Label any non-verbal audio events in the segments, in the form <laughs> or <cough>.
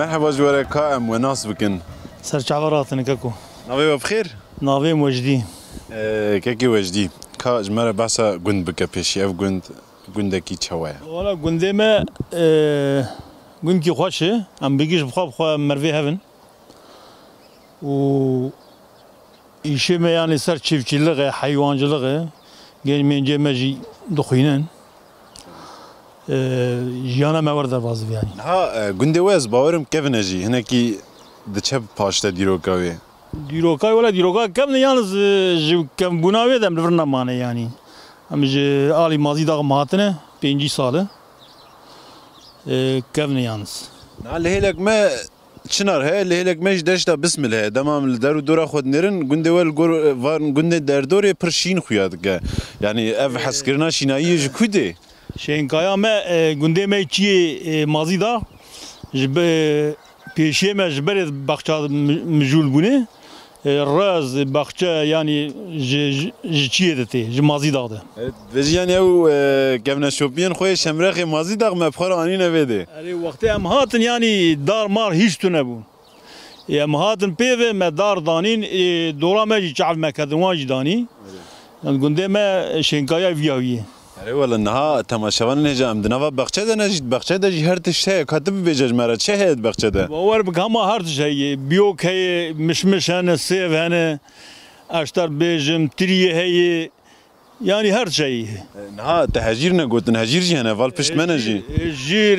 مرحبا جوار كائم وناس بكن سر راتن كاكو نافي بخير نافي وجدي أه كاكي وجدي كا جمرة باسا جند بك بيشي اف جند گندکی چوه والا گنده ما گندکی خوشه ام بگیش بخواب خواه مروی هفن و ایشه ما یعنی سر چیفچیلغه حیوانچیلغه گل منجه ما جی دخوینن. ژیانە مەوەەردە بازیانی ها قندي ويز باورم كيفن اجي هناكي دچب پاشتا دیروکاوی دیرۆکای وڵە دیرۆکا کەم یانز کەم بووناوێ دەم لەبر نەمانە ینی ئەم ئالی مازی داغ ماتنە پێنجی ساڵە کەم یانز لهيلك ما چنار هي لهيلك مش دشتا بسم الله دمام الدار دورا خود نرن قندي ول گور وان قندي در دوري پرشين خوياد يعني اف حسكرنا شينايي جكودي شێنکایا me gundê çiyê mazî da ji pêşê me شینکایا ما گنده ما چی مازی دا جب پیشی ما جبر بخچه مجول بونه راز بخچه یعنی چیه دته جب مازی داده بزی یعنی او گمنا شوبین خوی شمرخ مازی داغ مبخار آنی نویده اره وقتی هم یعنی دار مار هیچ تو نبون ام هاتن پیوه ما دار دانین دورا ما جی چعب مکدن واجی دانی گنده ما شینکایا ویاویه أيوه لانها تماشاوان هجام دنوا بخچه دنا جيت بخچه ده جهر تشه كاتب بيجج مرا چه هيت بخچه ده باور بك هما هر تشه بيوك هي مشمش أنا سيف أنا اشتر بيجم تري هي يعني هر شيء نها تهجير نقول تهجير جي هنا فال بشت منجي جير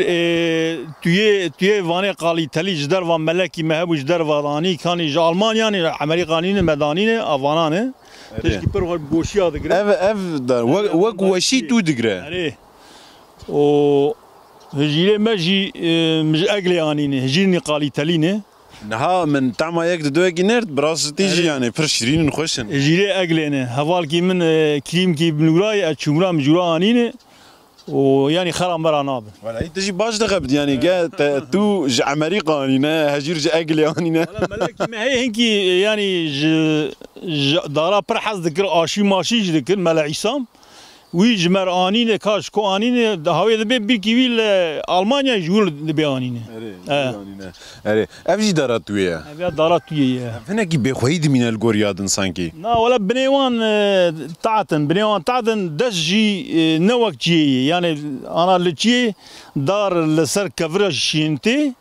توي توي فاني قالي تلي جدار وملكي مهبوج در وراني كاني المانيا يعني عملي قانون مدانين افانانه تشكي بير وهاد بوشيا دقرا اف اف دار تو و ماجي انيني هجيني قالي تاليني نها من تعمى يك دو جنيرد براس تيجي يعني فرشرين خوشن نخشن هجي أنا من كريم كي بنوراي اتشمرا مجورا انيني ويعني خرا مرا ناب ولا تجي باش دغبت يعني كاع تو عمريقة يعني هنا هجير جا أقلي هنا يعني ما هي هنكي يعني ج ج دارا برحز ذكر آشي ماشي ذكر مال عصام ji mer anîne kaş ko anîne havê dibe bir li Almanya ji wir dibe anîne. Erê ev jî dara tu ye Ev dara tuye ye. Hinekî bêxweyî dimîne li gor yadin sankî Na wala binêwan tatin binêwan tatin dest jî ne wek çiyê yani ana li çiyê dar li ser kevira şîntê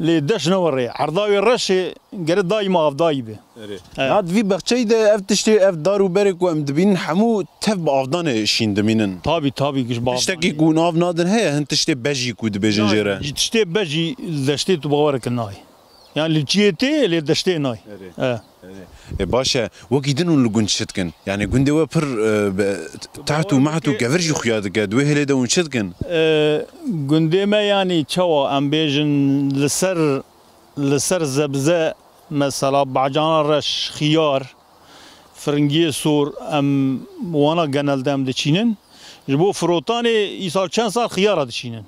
لی دش نوره عرضاوی رشه گر دای ما اف دای به هات وی بخچه اف دارو برک و ام دبین همو تف با افدان شین دمینن تابی تابی گش با تشتی گوناف نادن هه هن تشتی کود بجنجره تشتی بجی دشتی تو باور کنای يعني الجيتي اللي دشتي ناي. آه. إيه، باشا وكيدن لغون شتكن؟ يعني قندي وبر آه، تعتو معتو كفرج خيادك دوي هلي دون شتكن غندي آه، ما يعني تشوا أم بيجن لسر لسر زبزاء مثلا بعجان رش خيار فرنجي سور أم وأنا قنال دام دچينن جبو فروتاني يصار چند سال خيار دچينن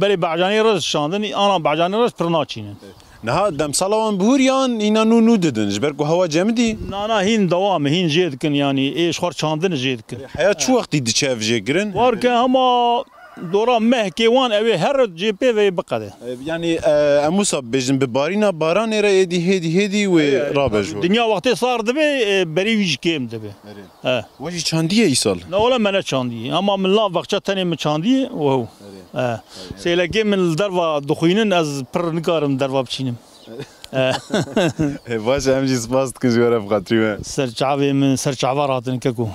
بری بعجانی رز شاندن آن بعجانی رز پرناچینن نه دم سالوان بوریان اینا نو نو ددن. جبر کو هوا جمدی نه نه هین دوام هین جید کن یعنی ایش خور چاندن جید کن. حیات چو وقتی دچاف جگرن وار که هما دورا مهکی وان اوی هر جی پی وی بقده. یعنی اموسا بجن ببارینا باران را ایدی هیدی هیدی و رابج دنیا وقتی صار دبه بری ویج کم دبه وجی چاندیه ایسال نه ولا منه چاندیه. اما من لا وقت چتنی من چاندیه؟ و هو Selekê min derva dixwînin ez pir nikarim derva biçînim. Baş em jî spas dikim ji we re biqetirî we. Serçavê min serçava ratin keko.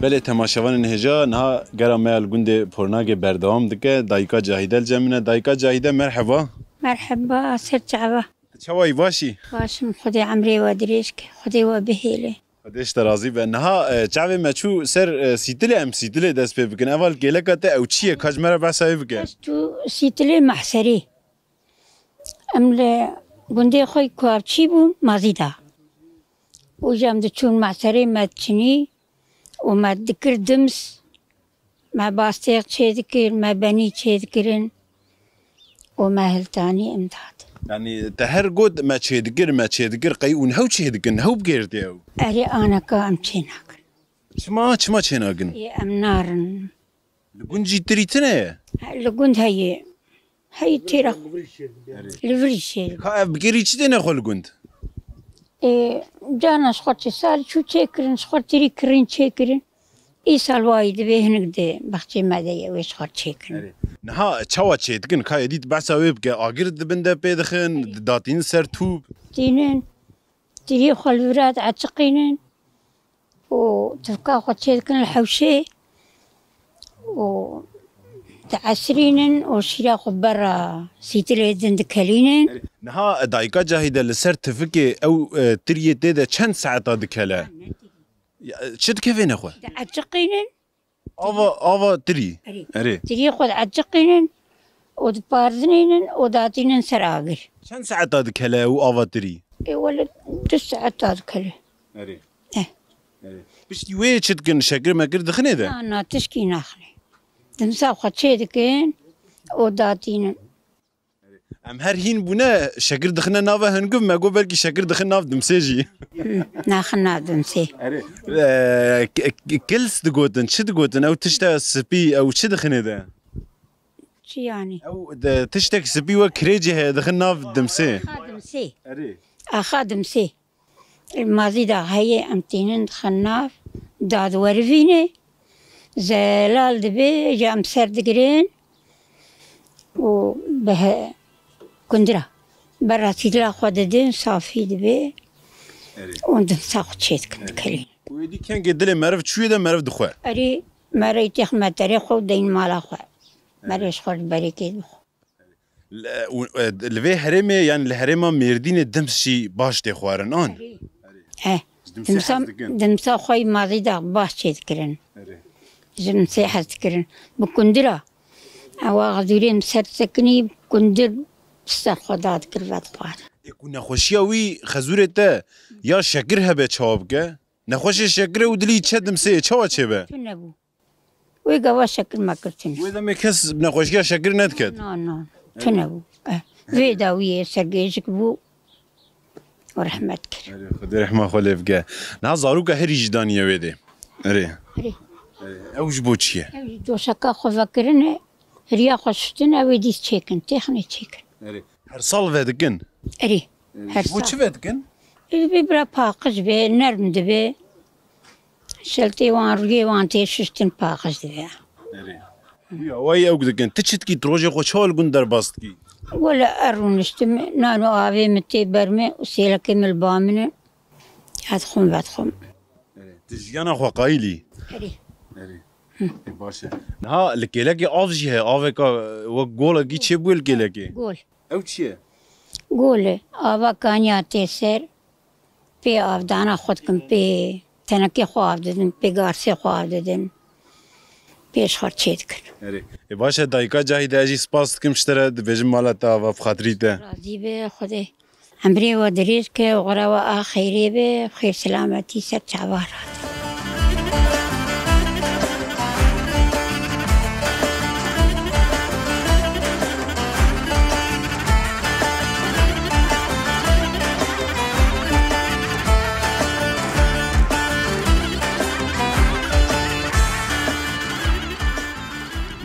بله تماشاوان نهجا نه گرا میل گنده پرناگ بردوام دکه دایکا جاهیدل الجمینه دایکا جاهیده مرحبا مرحبا سر چاوا چاوای واشی واشم خودی عمری و دریش که خودی و بهیله خودش ترازی به نه چاوی ما سر سیتل ام سیتل دست به بکن اول گله کته او چیه کج مرا بسای بکن تو سیتل محسری ام گنده خوی کواب چی بون مازیدا او جام دچون محسری مدچنی وما تذكر دمس ما باستيق تشيدكر ما بني تشيدكرن وما هلتاني امداد. يعني تهر قد ما تشيدقر ما تشيدقر قي ونهو تشيدقر نهو بقيرتي أو أري أنا كأم تشيناكن شما شما تشيناقن يا أم نارن. لقون جي تريتنا لقند هي هي تيرا لفريشي كا بقيري تشدنا خل قند إيه جانا سخوت سال چو چه کرن سخوت تری کرن ای سال وای دبی هنگ ده بختی مده یه وی سخوت چه کرن نها چوا چه دکن که یدید بحثا وی بگه آگر دبنده پیدخن داتین سر توب دینن تری خلورات عتقینن و تفکا خود چه دکن الحوشه و تعسرينن وشيلا خبر سيتل زند كلينن. نها دايكا جاهدة لسر تفكي أو تريه تيدا چند ساعة دكلا شد كيفين أخوة عتقينن أوا أوا تري. أري. تري خود عتقينن ود باردنينن وداتينن سراغر چند ساعة دكلا أو أوا تري؟ إي ولا دس ساعة دكلا أري. إيه. بس يوي شد كن شكر ما كر دخنه ده أنا آه، تشكي نخلي ناخلي تمسا خدشي دكين وداتينن ام هر هين بونا شكر دخنا نافا هنقف ما قو بلكي شكر دخنا ناف دمسيجي ناخنا دمسي اري كلس دقوتن شد دقوتن او تشتا سبي او شد دخني ده شي يعني او ده تشتك سبي وكريجي هي دخنا ناف دمسي خادمسي اري اخادمسي الماضي دا هي امتينن خناف داد ورفيني زلال دبی جام سرد و به کندرا برا تیلا خود دین دين اون دن وندم ساخد شيت كنت كلين ويدي كان قد دل مرف چوی ده مرف دخو؟ اری مرای تخم متری خود دین مالا خوا مريش خود بريكي دخوا لفي یعنی يعني الهرمة دم سی باش دخوارن آن؟ اه. دمسا دمسا خوی دا باش تذكرن کردن. جنسي حسكرن بكندرة. او غذورين سر سكني بكندر سر خدا دکر ود بار یکو نخوشی اوی خزوره تا. یا شکر هبه چواب که نخوشی شکر او دلی چه دمسه؟ چوا چه به؟ چون نبو وی گوا شکر مکرتن وی دمی کس نخوشی شکر ند کد نه. نه چون نبو وی داویه سرگیجک بو. و رحمت کر. خدا رحمه خلیف که نه زارو که هری جدانیه ویده اره. اره. أو جبوتشي أو شكا خو فكرن ريا خو شتنا يدي تشيكن تيخني تشيكن اري هرصل فادكن اري هرصل جبوتش فادكن برا باقش بي نرم دبي شلتي وان رقي وان تي شتن باقش دبي اري وای أو دګن ته چې کی دروژه خوشحال ګون در ولا ارونشتم نانو اوی متي برمي أو سیل کم البامنه هاد خوم بعد خوم تجيانا خو قايلي قایلی Erê. Baş e. Ha li kêlekê av jî he aveka wek golekî çêbûye li kêlekê? Gol. Ew çi ye? Gol e ava kaniya tê ser pê avdana xwe dikim pê tenekê xwe av didin pê garsê xwe av didin pêş xwe çê dikin. Erê. Ê baş e dayika cahî de jî spas dikim ji te re dibêjim mala te ava bixatirî te. Razî be Xwedê. Emrê we dirêj ke xwe re we a xêrê be xêr selametî ser çava hat.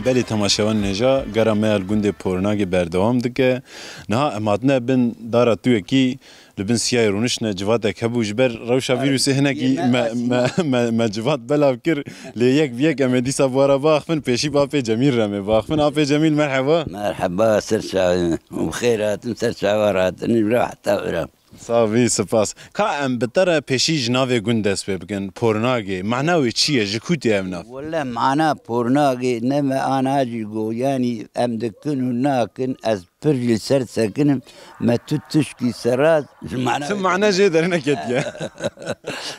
بلی تماشاوان نجا گرا میال گنده پورناگی بردوام دکه نه امادنه بن دارا توی کی لبن سیای رونش نه جواد کبوج بر روشا ویروسی هنه کی ما ما ما ما جواد بلا کر لی یک یک امدی سوارا باخفن پیشی با پی جمیل رمه باخفن آپی جمیل مرحبا مرحبا سرچا وبخيرات سرچا ورات نبرا حتى صافي سپاس کا ام بتره پیشی جناوی گندس بگن پورناگی معناوی چیه جکوتی ام ناف ولا معنا بورناغي نما أنا اجيقو يعني ام دكن ناكن از برجل سر ساكن ما تتشكي سراز معنى ثم معناه جيدر هنا كتيا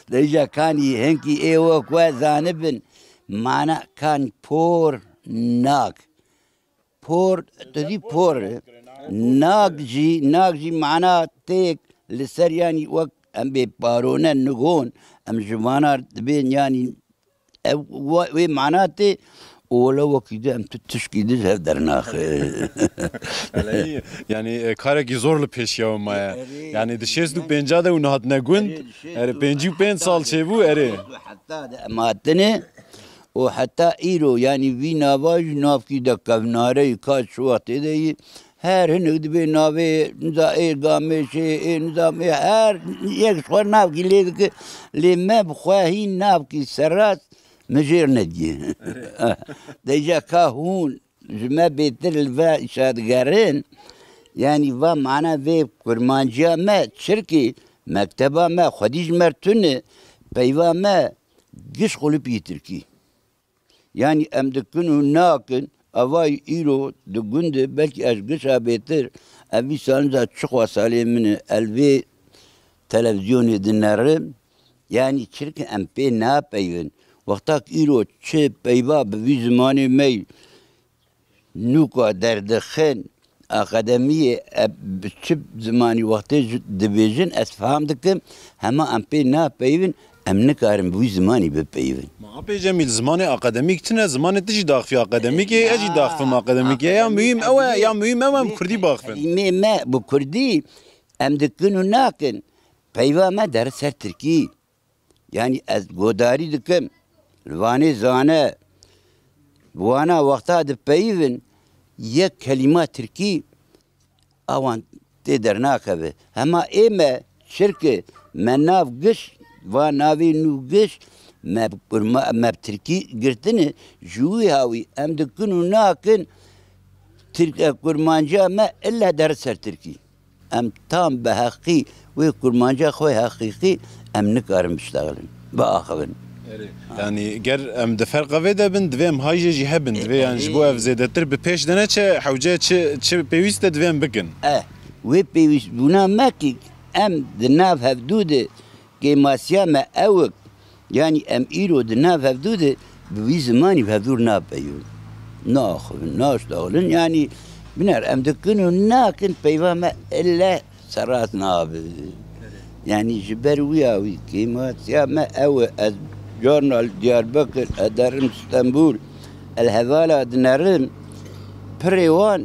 ديجا كان هنكي أيوه كوا زانبن معنى كان بور ناك بور تدي بور ناك جي ناك جي معنى تيك li ser yanî wek em bê parone nigon em ji manar dibên yanî ev wê mana tê اولا وکیده ام تو تشکی دیز هف در ناخه <laughs> یعنی کار کی زور ل پیش یاو ما یعنی د 650 ده و نهات نگوند اره 55 سال چه بو اره حتی ده ماتنه و حتی ایرو یعنی وی نواج ناف کی ده کوناره کاش وقت ده her hinek bi navi nza gami shi nza her yek xwe nav ki lê dike lê nav ki serat min jêr nediye deja ka hûn ji me bêtir li ve şadgerin yani va mana vê kurmanciya me çirkî mekteba me xwedî ji mer tune peyva me giş xulûp yîtir ki. Yani em dikin û avay îro di gundê belkî ez gişa bêtir ev vî salînza çi xwe salê min e elvê televizyonê dinerim yani çirkin em pê napeyvin wexta îro çi peyva bi vî zimanê me nûka derdixin akademiye bi çi zimanî wextê ji dibêjin ez feham dikim. Hema em pê napeyvin em nikarin bi wî zimanî bipeyvin. Ma apê Cemîl zimanê akademîk tune zimanê tijî daxfî akademîkê e jî daxfim akademîkê ya mühim ew e ya mühim ew em Kurdî baxfin. Kelimê me bu Kurdî em dikin û nakin peyva me der ser Tirkî. Yani ez godarî dikim li vanê zane wana wexta dipeyivin yek kelîma Tirkî awan tê dernakeve. Hema ême şirkê me nav giş va navê nû giş me kurma me Tirkî girtine ji wî hawî em dikin û nakin Türk kurmancı me illa der ser Türkiye. Em tam be hakkı ve kurmancı xoy hakiki em nikarim iştagilin. Ba axivin. Yani ger em di ferqa vê de bin divê em hayje jî hebin divê yani ji bo ev zêdetir bi pêş de neçe hewce çi pêwîst de divê em bikin. Eh, ve pêwîst bûna mekî em di nav hevdûdê kêmasiya me ewik yani em îro di nav hevdûdê bi wî zimanî hevdûr napeyûn. Naxivin, naştagilin yani biner em dikin û nakin peyva me illa serat nabe. Yani ji ber wîya wî kêmasiya me ew ez Jornal Diyarbakır, ederim İstanbul, el hevala dinerim, pirêwan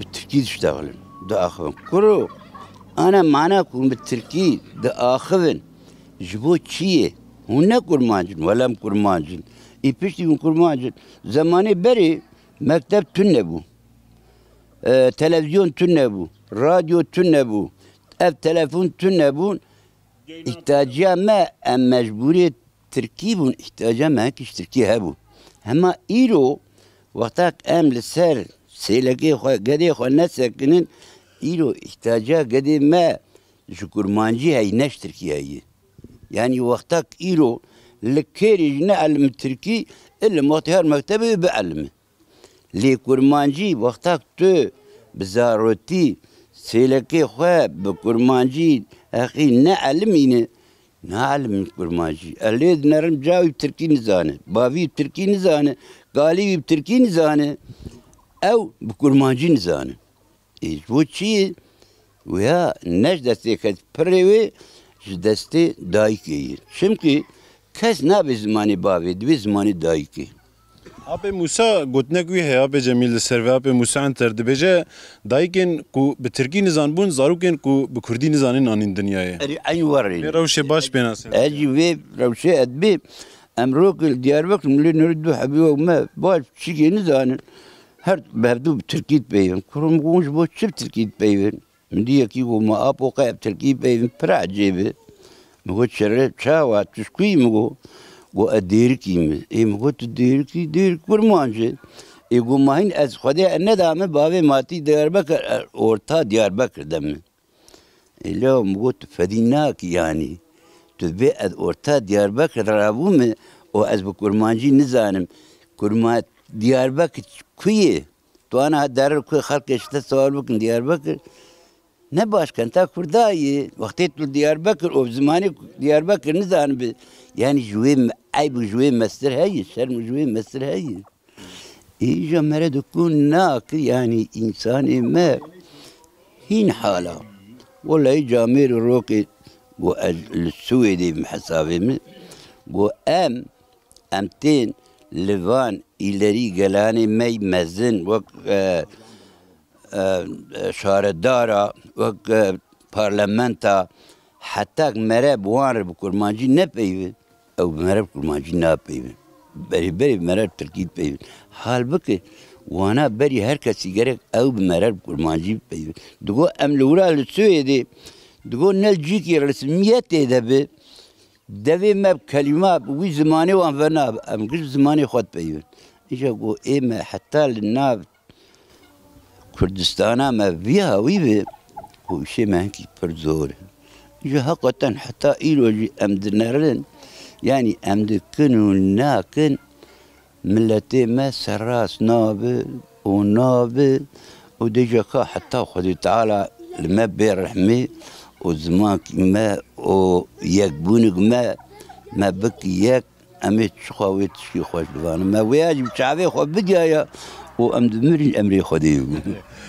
bi Tirkî diştagilin, diaxivin. Kuro, أنا معناكم بالتركيز ده آخذن جبو چیه؟ هونه کرمانجن ولم کرمانجن ای پشتی اون کرمانجن زمانی بری مکتب تون نبو. تلویزیون تون نبو. رادیو تون نبو. اف تلفون تون نبو. احتاجا ما ام مجبوری ترکی بون. احتاجا ما هکش ترکی هبو. هما ایرو وقتاک ام لسر سیلکی خواه گده خواه نسکنن îro ihtiyaca gedê me ji kurmancî hey neş Tirkiyeyê. Yani vextak îro li kêrê ji ne elm Tirkî ilim wextê her mektebê bi elmi. Lê kurmancî wextak tu bi zarotî sêlekê xwe bi kurmancî heqî ne elmîne Nalim kurmacı. Eled nerim cavi Türkî nizane. Bavi Türkî nizane. Galibi Türkî nizane. Ev bu kurmacı nizane. Zvuči veya než destê ket pirêvê ji destê dayikê ye. Çimkî kes nabe zimanê bavê, divê zimanê Musa gotinek wî heye apê Cemîl li ser ve apê Musa en ter dibêje dayikên ku bi Tirkî nizanbûn zarokên ku bi Kurdî nizanên anîn dinyayê. Erê en warê. Rewşê baş pê nasê. Ecî wê rewşê edbê em rokil Diyarbakir milê nûr du hebî me baş çîkê nizanin. Türkiye beyim. Kurum kuş bu çift Türkiye beyim. Mdi yaki bu ma apo kayıp Türkiye beyim pra cebi. Mgo çere çava tuşkuy mgo. Go adir kimi. E mgo tu dir ki dir kurmancı. E go mahin ez khode ne dame bave mati Diyarbakır orta Diyarbakır demi. E lo mgo tu fedinak yani. Tu be ez orta Diyarbakır rabu mu? O ez bu kurmancı nizanim. Kurma Diyarbakır کیه تو أنا دار کوی خلق تا سوال بکن ديار بكر. نه باش كان تا کردایی. وقتی تو ديار بكر أو زماني ديار بكر نزان ب... يعني جوي عیب جوی مستر هي شرم جوي مستر هي ايجا مرض يكون ناك يعني انسان ما هین حالا. ولا اي جامير امير الروكي السويدي محسابي و ام امتين Livan ileri gelanê mey mezin wek şaredara wek parlamenta heta mere buwan bi kurmancî nepeyvin ew bi mere kurmancî napeyvin berî berî mere tirkî peyvin halbuki wana berî her kesî gerek ew bi mere kurmancî peyvin digo em li wira li Sûyedê digo nel cîkê resmiyetê de bi دوی مب کلمه وی زمانی وان وناب ام گش زمانی خود پیون ایجا گو ایم حتی لنا كردستانا ما بيها ويبي وشي ما پر زور جو حقا تن حتا ایلو جی ام دنرن یعنی يعني دکن و ناكن ملتی ما سراس نابل ونابل وديجا كا حتى خدي تعالى الماء بيرحمي وزمان ما او یک بونگ ما ما بک یک امی چخواوی تشکی خوش بوانم ما ویاجی چاوی خود بگیایا و ام امری خودی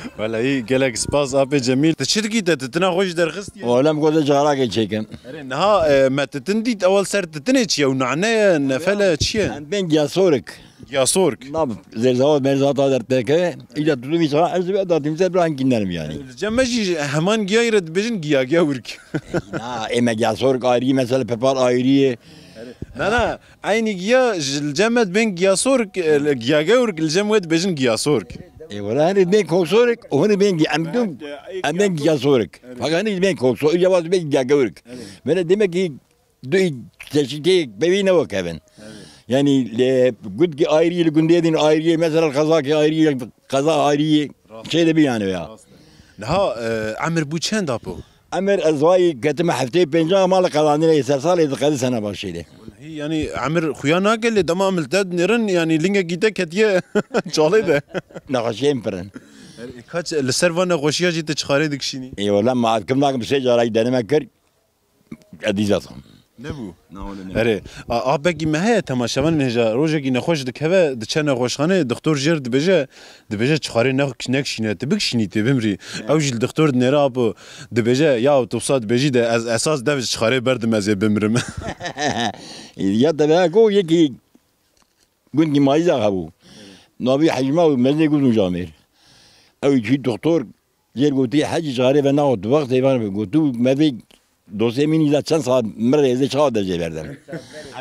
xwe bigihaya û em dimirîn emrê Xwedê Valla iyi gelek spas apê Cemîl. Tu çi dikî te titina xwe ji derxistiye? Oğlum koza carakê çekim. Erê niha e, me titin dît ewel ser titinê çi ye û naneye nefele çi ye? Ben giyasorik. Ya sork. Nab zerzavat merzata derteke. İlla tutum isa erzi ve datim se bran kinlerim yani. Cem jî heman giya re dibêjin giya giya wirk. Na giyasorik mesela pepar ayrı. Na na aynı giya cemet ben giya sork giya li cem dibêjin giya sork. E koksorik, onu ben gi emdum. Em ben giyasorik. Fakat hani ben koksorik, yavaş ben giyasorik. Böyle demek ki du çeşitli bevine bak evin. Yani le gud ki ayrı günde edin ayrı mesela kaza ki ayrı kaza ayrı şey de bir yani ya. Niha Amir bû çend apo? Emer ezvayı getime haftayı penca malı kazandığına yeter sal yedi kadı sene başıydı. Yani Amir xuya nagel dema miltet nerin yani linge gite ketiye <laughs> çalay de. Nakaşıyım pırın. Kaç li ser vana xoşiya jî te çixarê dikişînî. İyi valla ma kim nakım bir şey carayı denemek نبوو ئەرێ ئابێکی مە هەیە تەماشەوان نێژە ڕۆژێکی نەخۆش دکەوە دچە نەخۆشخانێ دکتۆر ژێر دبێژە دبێژە چخوارێ نەخش نەکشینێت بکشینی تێ بمری ئەو ژیل دکتۆر نێرا بۆ دبێژە یا توسات بێژی دە ئەس ئەساس دەوێت چخارێ بەردەمەزێ بمرم یا دەبێ گۆ یەکی گوندی مایزا هەبوو نابی حەجما و مەزێ گوون و ژامێر ئەوی دکتۆر زێر گوتی حەجی جارێ بە ناوە دووەخت دەیوان گوتو مەبێک yer goti hacı çare ve na vakit eyvan gotu mevi dosya mini la çan saat mre eze çağa da verdim.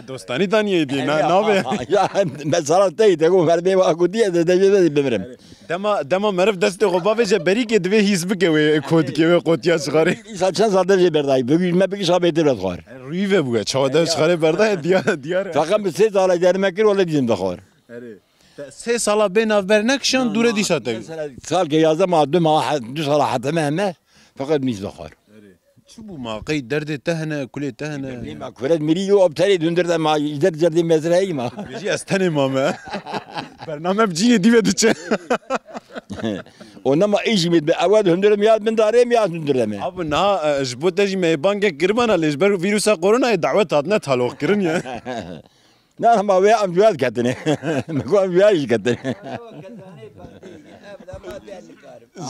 Dostanî daniyê dî navê. Ya ben sana tey de ko verbe va goti de de de bimirim. Dema dema meriv destê xwe bavêje berîkê divê hîs bike wê kod dike wê qotiya çixarê. İsa çan saat de berdayı. Bugün me bir şabe de var. Rûyî ve bûye çawa dev çixarê berda diyar diyar. Fakat bir şey zala denemek kır öyle diyeyim de var. Sê sala bê navber nekişan dûre dîsa te. Mesela sal ki yazda ma dü ma dü sala hatta mehme. Fakat mis de var. Çi bû ma qey derdê te hene kulê te hene. ما كفرت مريو ابتلي دندر ما يقدر جردي مزرعي ما Bêjî ez tenê mame. Bername bicînê dîve diçe. ونما <laughs> ايش مد اول هندر مياد من داري مياد هندر دمي Abi na ji bo te jî me bankek girmana lê ji ber vîrusa koronayê dawet hatine talok kirin ye. لا ما ويا <laughs> ام جواد كتني ما كو ام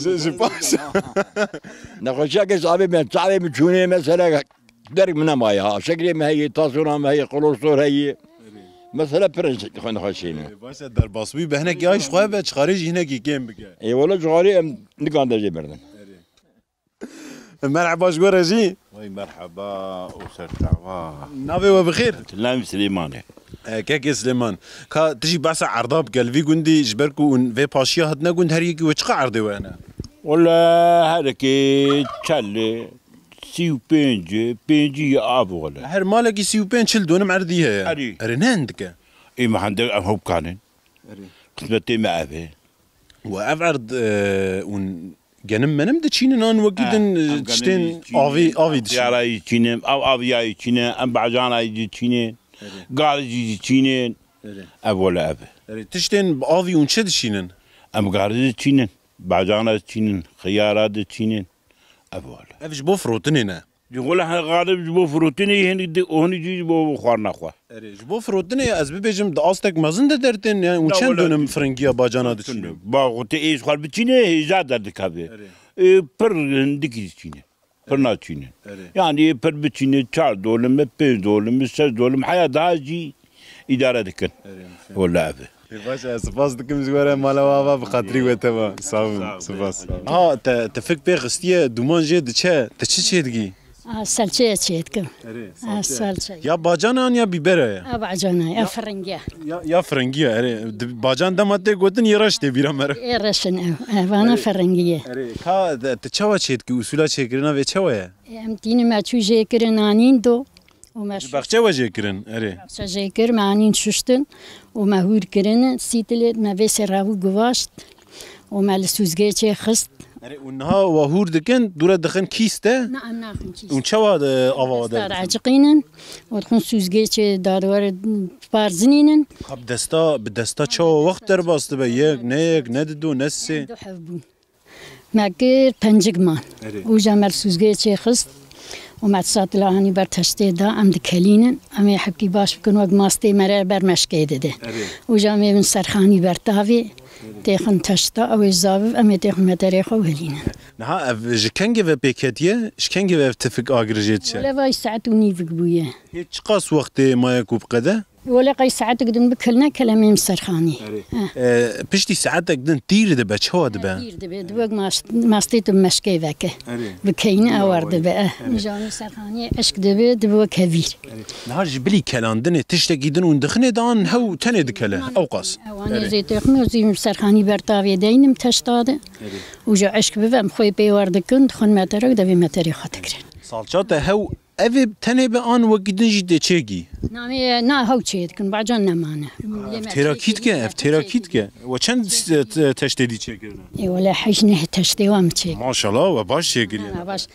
زپاس که سابی من صاحب چونه مثلا درک منم آیا شکلی مهی تاسون هم هی قلوصور هی مثلا پرنج خوشی خوشینه باشه در باسوی به هنک یاش خواه به چخارج هنکی کم بگه ای والا چخاری ام نگان دجی بردن مرحبا شكون راجي؟ وي مرحبا وسرت نافي وبخير تلام سليماني كاكيس سليمان كا تجي بعسا عرضه بقلبي قندي جبركو ون في باشيا هدنا قند هريكي وشقا عرضي وأنا ولا هركي تشالي سيو بينج بينجي ابو ولا هر مالك سيو بينج شل دون معرضيها يا اري رناندك اي ما عندك هو كانن اري كنت ما ابي وافعرض أه ون جنم منم دچین نان وگیدن چتن اوفي آوی يا راي چینم، آو آویایی چینه، ام بعجان اي چینه. يتشينن اب ولا ابي Erê tiştên bi avî hûn çi dişînin? ام قال يتشينن بعجانا يتشينن خيارات يتشينن اب ولا Ev ji bo firotinê ne. يقول احنا غالب جبو فروتيني هني هوني جي جبو خوارنا خوا Erê ji bo firotinê ez bibêjim di astek mezin de dertên yani hûn Da çend wala dönem dişîn. firingiya bacana diçînin. باغوتي ايش خال بتشيني زاد الدكابي بر پر ناچینن يعني پر بچینه چهار دولم پنج دولم سه دولم حیا daha جی اداره دکن ولا افه باشا سپاس دکم زواره مالا واوا به خاطری و ته سپاس ها ته تفک به غستیه دومان جه دچه ته چی چی دگی سلچه چیدکم سلچه یا باجان ان یا بیبره ابع جانا يا فرنجيا یا یا فرنگی اره باجان دماته گوتن یراش ته بیرا مر رشن وانا فرنجيا اره کا تچوا چه دگی اصولا چه کرنا و چوا ام دين ما تشو جيكرن انين دو وما بخچه و چه کرن اره جيكر معنين ششتن وما هور كرن سيتل ما بس راو گواشت وما لسوزگه چه خست نری اونها وهور دکن دوره دخن کیسته؟ نه نه اون چه واد آوا ده عجقینن. و خون سوزگی چه دارور پارزنینن. خب دستا به دستا چه وقت در باسته به؟ یک نه یک نه دو نه سه. دو حبون مگر پنجگمان اره. او جامر سوزگی چه خست؟ و مدسات لاهانی بر تشته دا ام دکلینن. امی حبکی باش بکن وگ ماسته مره بر مشکه ده ده اره. او جمعه من سرخانی بر تاوی تیخن تشتا اوی زاو امی تیخن مدره خو هلینه نها أو جکنگی و بیکتیه شکنگی و تفک آگر جید چه؟ لوای ساعت و نیوک بویه هیچ قاس وقتی مایکوب قده؟ ولی قی ساعت گدن بکلنا کلمیم سرخانی پشتی آه. آه، ساعت گدن دیر دبه چه دبه؟ دیر دبه دوگ ماستی تو مشکی وکه بکین آور دبه آه. مجانی سرخانی اشک دبه دبه کویر نهار جبلی کلاندن تشت گیدن اون دخنه دان هو تنه دکله. أو قاس اوان زیت اخمی و زیم سرخانی برتاوی دینم تشتاده. و جا اشک ببم خوی بیوار دکند خون مترک دوی متری خاطر کرن. سالچات هو ev tenebe an ve gidinci de çegi. Nami na havçe etkin bacan ne mane. Terakit ke ev terakit ke. Ve çen teştedi çekirne. E ola hajne teştedi vam çek. Maşallah ve baş çekirne. Baş.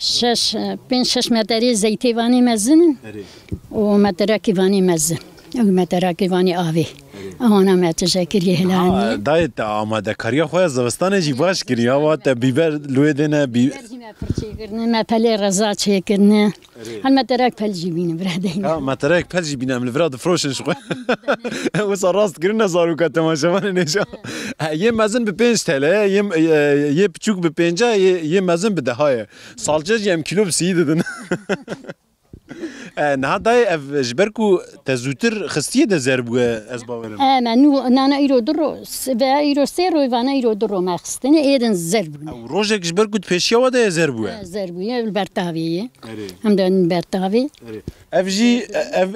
Şeş, e, ben şeş mederi zeytivani mezzinin. O medraki vani mezzin. اغمترک وانی آوی آن هم تشکری هلانی دایت آماده کاری خواه زوستان جی باش کری آوا تا بیبر لوی دینا بی پرچه کرنه ما پلی رزا چه کرنه هل مترک پل جی بینه برادین مترک پل جی بینه امل براد فروشن شخوه سر راست کرنه زارو که تماشاوان نشا یه مزن به تله یه پچوک به یه مزن به سالچه جیم کلوب بسیده <laughs> آه، نهادا جبركو تزوتر خستيه ده زربو از باورم. آه، اما نو نانا ايرو درو با ايرو سيرو وأنا ايرو درو ما خستن ايدن زربو أو روجك جبركو تفشيا ودا زربو زربو يا البرتاوي هم ده البرتاوي افجي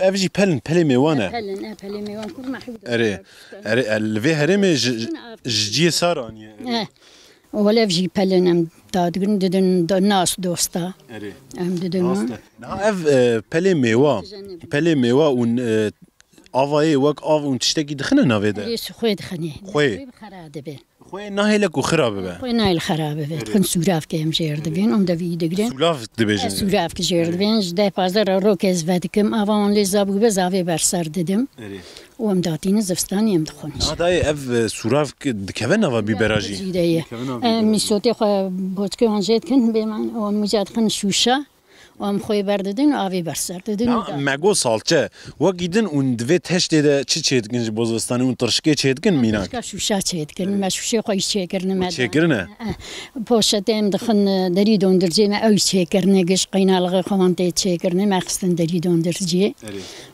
افجي بلن بلي ميوانا بلن بلي ميوان كل ما حبيت اري اري الفي هرمي جي سارانيه ولا في بالن ام تا دگن ددن ناس دوستا ام ددن نا اف پلی میوا پلی میوا اون آوای وک آو اون تشتکی دخنه ناوی ده ریس خوی دخنه خوی خرابه به خوی نه لکو خرابه به خوی نه خرابه به خن سوراف که هم جرد بین دوی دگرن سوراف دبه سوراف که جرد بین ده پازدار رو که زودکم آوان لیزابو به زاوی بر سر ددم و ام داتین زفستانی ام دخونش نه دای اف سوراف دکوه نوا بی براجی خو بوتکه آنجید کن به من و مجاد خن شوشا و ام خوی برددن و آوی بر سر ددن مگو سالچه و گیدن اون دوی تشت ده چی چیدگن بوزستانی اون ترشکه چیدگن میناک Başka şuşa çeydiklerin, me şuşa koy çekirini me. چیگرنه Poşetim dixin deri dondurci me ev çekirini, giş qaynalığı xavante çekirini me xistin deri dondurci.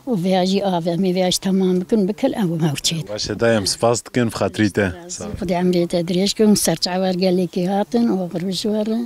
O viyajı ave, me viyaj tamam bikun bikil ev mev çeyd. باشه دایم سپاس دکن بخاطری ته خودی عمری تدریش کن سرچاور گلی که هاتن و غربش وره.